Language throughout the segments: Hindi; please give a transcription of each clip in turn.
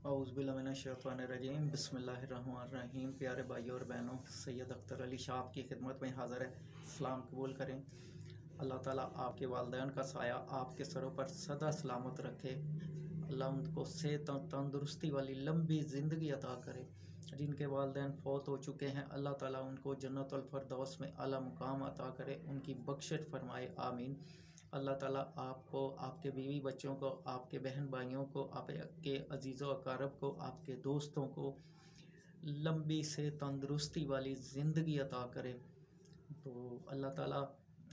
अउज़बिल्लिनशैफ़ानरजीम बिस्मिल्लाहिर्रहमानिर्रहीम। प्यारे भाइयों और बहनों, सैयद अख्तर अली शाह की खिदमत में हाज़िर है। सलाम कबूल करें। अल्लाह ताला आपके वालदेन का साया आपके सरों पर सदा सलामत रखे। अल्लाह उनको सेहत और तंदुरुस्ती वाली लंबी ज़िंदगी अदा करे। जिनके वालदेन फौत हो चुके हैं, अल्लाह ताला उनको जन्नतफरदौस में अला मुकाम अता करे। उनकी बख्शत फरमाए, आमीन। अल्लाह ताला आपको, आपके बीवी बच्चों को, आपके बहन भाइयों को, आपके अज़ीज़, अकारब को, आपके दोस्तों को लंबी से तंदरुस्ती वाली ज़िंदगी अता करे। तो अल्लाह ताला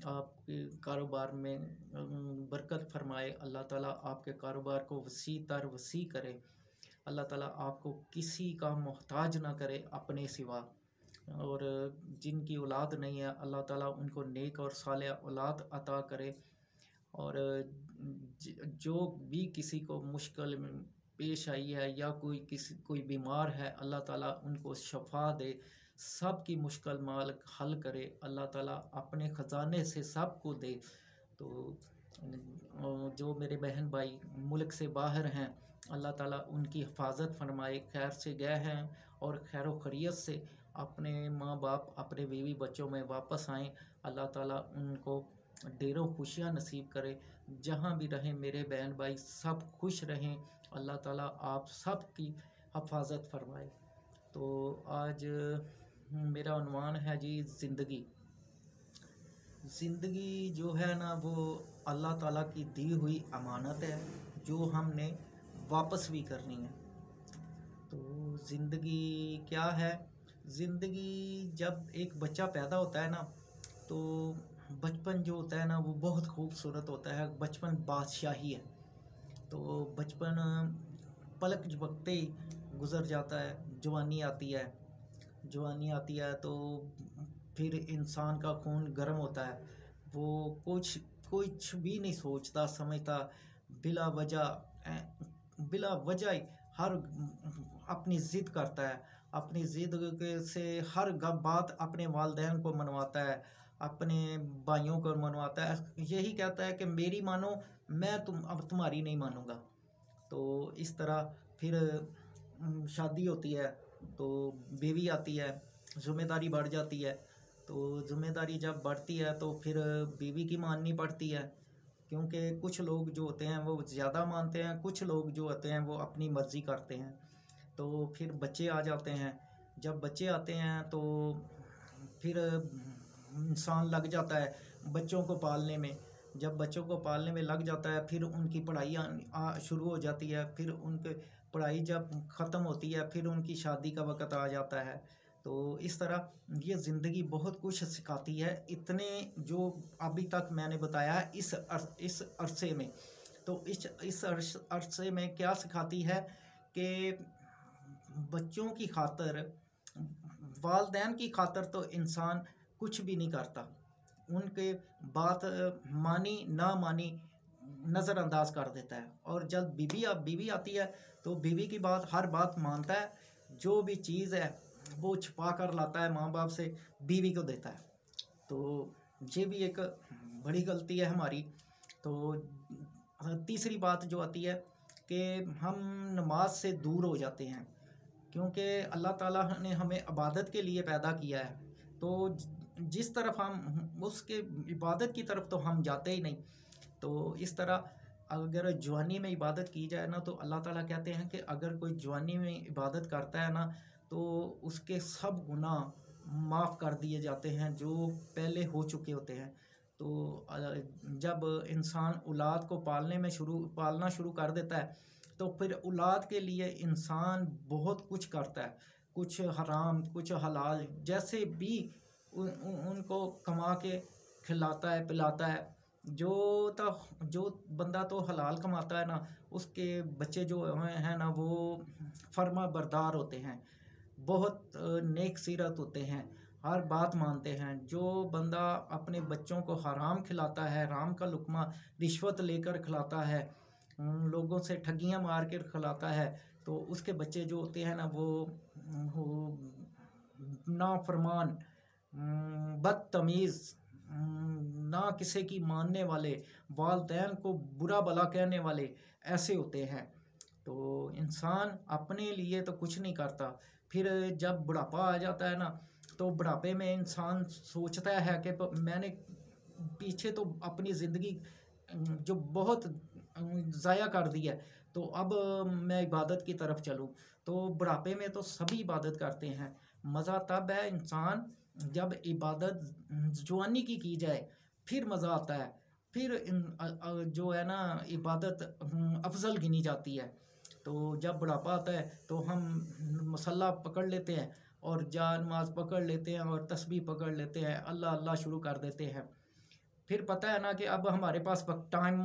आपके कारोबार में बरकत फरमाए। अल्लाह ताला आपके कारोबार को वसी तर वसी करे। अल्लाह ताला आपको किसी का मोहताज ना करे अपने सिवा। और जिनकी औलाद नहीं है, अल्लाह ताला उनको नेक और साल औलाद अता करे। और, जो भी किसी को मुश्किल में पेश आई है या कोई किसी, कोई बीमार है, अल्लाह ताला उनको शफा दे। सब की मुश्किल माल हल करे, अल्लाह ताला अपने ख़जाने से सबको दे। तो जो मेरे बहन भाई मुल्क से बाहर हैं, अल्लाह ताला उनकी हिफाजत फरमाए, खैर से गए हैं और खैर खरीत से अपने माँ बाप, अपने बीवी बच्चों में वापस आएँ। अल्लाह ताला उनको ढेरों खुशियाँ नसीब करे। जहाँ भी रहें, मेरे बहन भाई सब खुश रहें। अल्लाह ताला आप सब की हफाजत फरमाए। तो आज मेरा उनवान है जी ज़िंदगी। ज़िंदगी जो है ना, वो अल्लाह ताला की दी हुई अमानत है, जो हमने वापस भी करनी है। तो ज़िंदगी क्या है? ज़िंदगी जब एक बच्चा पैदा होता है ना तो बचपन जो होता है ना, वो बहुत खूबसूरत होता है। बचपन बादशाही है। तो बचपन, पलक झपकते ही गुज़र जाता है, जवानी आती है। जवानी आती है तो फिर इंसान का खून गर्म होता है। वो कुछ कुछ भी नहीं सोचता, समझता। बिला वजह बिला वजह ही हर अपनी ज़िद करता है। अपनी ज़िद से हर बात अपने वालदेन को मनवाता है। अपने भाइयों को मनवाता है। यही कहता है कि मेरी मानो, मैं तुम, अब तुम्हारी नहीं मानूँगा। तो इस तरह फिर शादी होती है तो बीवी आती है, ज़िम्मेदारी बढ़ जाती है। तो ज़िम्मेदारी जब बढ़ती है तो फिर बीवी की माननी पड़ती है, क्योंकि कुछ लोग जो होते हैं, वो ज़्यादा मानते हैं, कुछ लोग जो होते हैं, वो अपनी मर्ज़ी करते हैं। तो फिर बच्चे आ जाते हैं। जब बच्चे आते हैं तो फिर इंसान लग जाता है बच्चों को पालने में। जब बच्चों को पालने में लग जाता है फिर उनकी पढ़ाई शुरू हो जाती है फिर उनके पढ़ाई जब ख़त्म होती है फिर उनकी शादी का वक़्त आ जाता है। तो इस तरह ये ज़िंदगी बहुत कुछ सिखाती है। इतने जो अभी तक मैंने बताया इस अर, इस अरसे में। तो इस इस अरसे में क्या सिखाती है कि बच्चों की खातर वालदेन की खातर तो इंसान कुछ भी नहीं करता। उनके बात मानी, ना मानी नज़रअंदाज कर देता है। और जब बीवी अब बीवी आती है तो बीवी की बात, हर बात मानता है। जो भी चीज़ है, वो छुपा कर लाता है माँ बाप से, बीवी को देता है। तो ये भी एक बड़ी गलती है हमारी। तो तीसरी बात जो आती है कि हम नमाज़ से दूर हो जाते हैं। क्योंकि अल्लाह ताला ने हमें इबादत के लिए पैदा किया है। तो जिस तरफ़ हम, उसके इबादत की तरफ़ तो हम जाते ही नहीं। तो इस तरह अगर जवानी में इबादत की जाए ना तो अल्लाह ताला कहते हैं कि अगर कोई जवानी में इबादत करता है ना तो उसके सब गुनाह माफ़ कर दिए जाते हैं, जो पहले हो चुके होते हैं। तो जब इंसान औलाद को पालने में शुरू, पालना शुरू कर देता है तो फिर औलाद के लिए इंसान बहुत कुछ करता है। कुछ हराम, कुछ हलाल, जैसे भी उन, उनको कमा के खिलाता है पिलाता है। जो तो जो बंदा तो हलाल कमाता है ना उसके बच्चे जो हैं ना वो फर्मा बरदार होते हैं। बहुत नेक सीरत होते हैं। हर बात मानते हैं। जो बंदा अपने बच्चों को हराम खिलाता है हराम का लुकमा रिश्वत लेकर खिलाता है लोगों से ठगियाँ मार कर खिलाता है तो उसके बच्चे जो होते हैं ना वो, वो नाफरमान बदतमीज़ ना किसी की मानने वाले, वालदेन को बुरा भला कहने वाले ऐसे होते हैं। तो इंसान अपने लिए तो कुछ नहीं करता, फिर जब बुढ़ापा आ जाता है ना तो बुढ़ापे में इंसान सोचता है कि मैंने पीछे तो अपनी ज़िंदगी जो बहुत ज़ाया कर दी है तो अब मैं इबादत की तरफ़ चलूँ। तो बुढ़ापे में तो सभी इबादत करते हैं। मज़ा तब है इंसान जब इबादत जवानी की की जाए, फिर मज़ा आता है। फिर जो है ना, इबादत अफजल गिनी जाती है। तो जब बुढ़ापा आता है तो हम मसल्ला पकड़ लेते हैं और जा नमाज़ पकड़ लेते हैं और तस्बी पकड़ लेते हैं। अल्लाह अल्लाह शुरू कर देते हैं। फिर पता है ना कि अब हमारे पास टाइम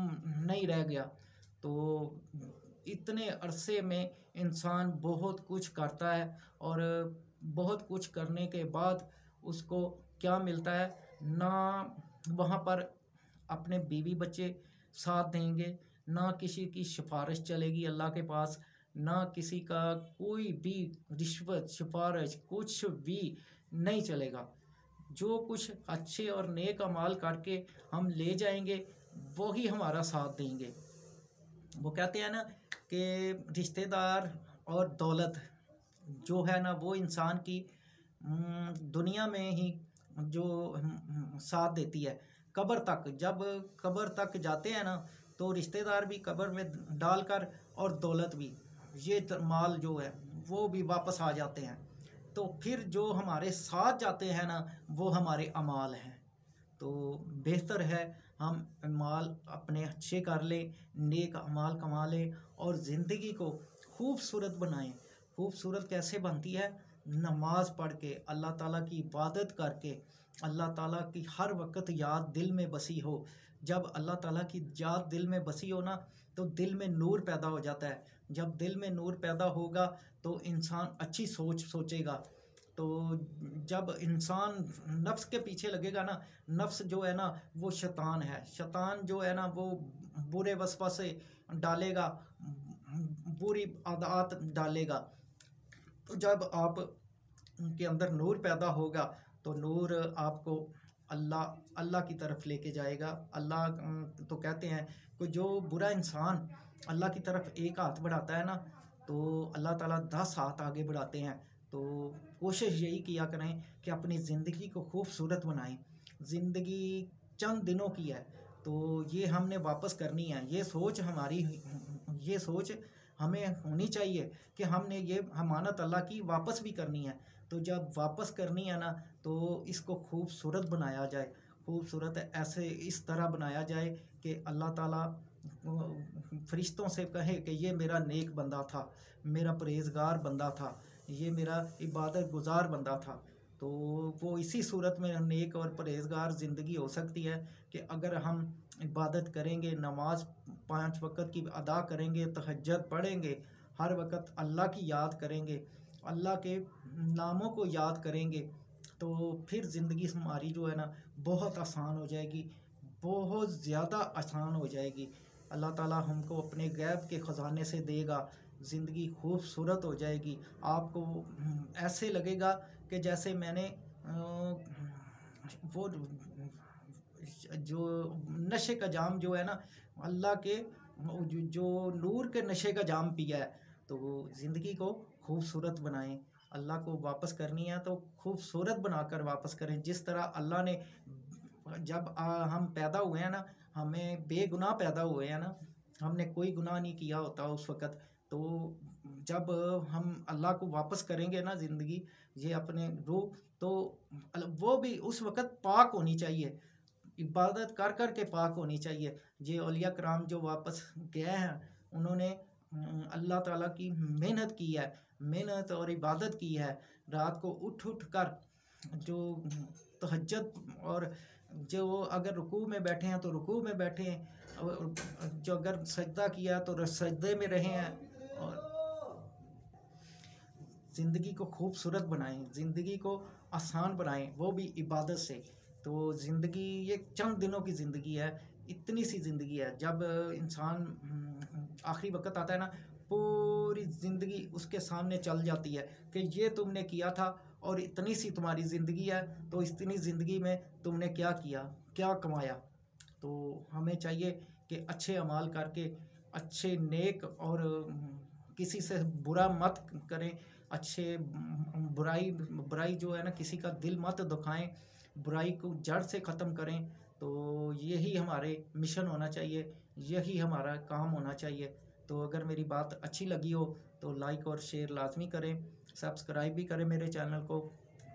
नहीं रह गया। तो इतने अरसे में इंसान बहुत कुछ करता है और बहुत कुछ करने के बाद उसको क्या मिलता है? ना वहाँ पर अपने बीवी बच्चे साथ देंगे, ना किसी की सिफारिश चलेगी अल्लाह के पास, ना किसी का कोई भी रिश्वत, सिफारिश कुछ भी नहीं चलेगा। जो कुछ अच्छे और नेक अमाल करके हम ले जाएँगे, वही हमारा साथ देंगे। वो कहते हैं ना कि रिश्तेदार और दौलत जो है ना, वो इंसान की दुनिया में ही जो साथ देती है। कब्र तक, जब कब्र तक जाते हैं ना तो रिश्तेदार भी कब्र में डालकर और दौलत भी, ये माल जो है, वो भी वापस आ जाते हैं। तो फिर जो हमारे साथ जाते हैं ना, वो हमारे अमाल हैं। तो बेहतर है हम माल अपने अच्छे कर लें, नेक अमाल कमा लें और ज़िंदगी को खूबसूरत बनाएँ। खूबसूरत कैसे बनती है? नमाज़ पढ़ के, अल्लाह ताला की इबादत करके, अल्लाह ताला की हर वक्त याद दिल में बसी हो। जब अल्लाह ताला की याद दिल में बसी हो ना तो दिल में नूर पैदा हो जाता है। जब दिल में नूर पैदा होगा तो इंसान अच्छी सोच सोचेगा। तो जब इंसान नफ्स के पीछे लगेगा ना, नफ्स जो है ना, वो शैतान है। शैतान जो है ना, वो बुरे वसवा से डालेगा, बुरी आदात डालेगा। तो जब आप के अंदर नूर पैदा होगा तो नूर आपको अल्लाह अल्लाह की तरफ़ लेके जाएगा। अल्लाह तो कहते हैं कि जो बुरा इंसान अल्लाह की तरफ़ एक हाथ बढ़ाता है ना तो अल्लाह ताला दस हाथ आगे बढ़ाते हैं। तो कोशिश यही किया करें कि अपनी ज़िंदगी को खूबसूरत बनाएँ। ज़िंदगी चंद दिनों की है तो ये हमने वापस करनी है। ये सोच हमारी, ये सोच हमें होनी चाहिए कि हमने ये हमानत अल्लाह की वापस भी करनी है। तो जब वापस करनी है ना तो इसको खूबसूरत बनाया जाए। खूबसूरत ऐसे इस तरह बनाया जाए कि अल्लाह ताला फरिश्तों से कहे कि ये मेरा नेक बंदा था, मेरा परहेजगार बंदा था, ये मेरा इबादत गुजार बंदा था। तो वो इसी सूरत में नेक और परहेजगार ज़िंदगी हो सकती है कि अगर हम इबादत करेंगे, नमाज़ पाँच वक़्त की अदा करेंगे तहजद पढ़ेंगे, हर वक्त अल्लाह की याद करेंगे, अल्लाह के नामों को याद करेंगे तो फिर ज़िंदगी हमारी जो है ना, बहुत आसान हो जाएगी, बहुत ज़्यादा आसान हो जाएगी। अल्लाह ताला हमको अपने गैब के ख़जाने से देगा, ज़िंदगी खूबसूरत हो जाएगी। आपको ऐसे लगेगा कि जैसे मैंने वो जो नशे का जाम जो है ना अल्लाह के जो नूर के नशे का जाम पिया है तो ज़िंदगी को खूबसूरत बनाएँ। अल्लाह को वापस करनी है तो खूबसूरत बनाकर वापस करें। जिस तरह अल्लाह ने जब आ, हम पैदा हुए हैं ना हमें बेगुनाह पैदा हुए हैं ना हमने कोई गुनाह नहीं किया होता उस वक़्त। तो जब हम अल्लाह को वापस करेंगे ना ज़िंदगी ये अपने रूह तो वो भी उस वक़्त पाक होनी चाहिए। इबादत कर कर के पाक होनी चाहिए। ये अलिया कराम जो वापस गए हैं, उन्होंने अल्लाह ताला की मेहनत की है, मेहनत और इबादत की है। रात को उठ उठ कर जो तहजद और जो अगर रुकू में बैठे हैं तो रुकू में बैठे हैं। जो अगर सजदा किया तो सजदे में रहे हैं और ज़िंदगी को खूबसूरत बनाएँ, ज़िंदगी को आसान बनाएँ, वो भी इबादत से। तो ज़िंदगी ये चंद दिनों की ज़िंदगी है इतनी सी ज़िंदगी है जब इंसान हम्म, आखिरी वक्त आता है ना पूरी ज़िंदगी उसके सामने चल जाती है कि ये तुमने किया था और इतनी सी तुम्हारी ज़िंदगी है तो इतनी ज़िंदगी में तुमने क्या किया क्या कमाया? तो हमें चाहिए कि अच्छे अमाल करके अच्छे नेक और किसी से बुरा मत करें अच्छे बुराई बुराई जो है ना किसी का दिल मत दुखाएँ बुराई को जड़ से ख़त्म करें तो यही हमारे मिशन होना चाहिए, यही हमारा काम होना चाहिए। तो अगर मेरी बात अच्छी लगी हो तो लाइक और शेयर लाजमी करें सब्सक्राइब भी करें मेरे चैनल को।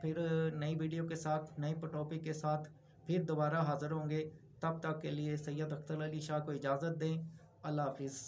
फिर नई वीडियो के साथ, नए टॉपिक के साथ फिर दोबारा हाज़िर होंगे। तब तक के लिए सैयद अख्तर अली शाह को इजाज़त दें। अल्लाह हाफिज़।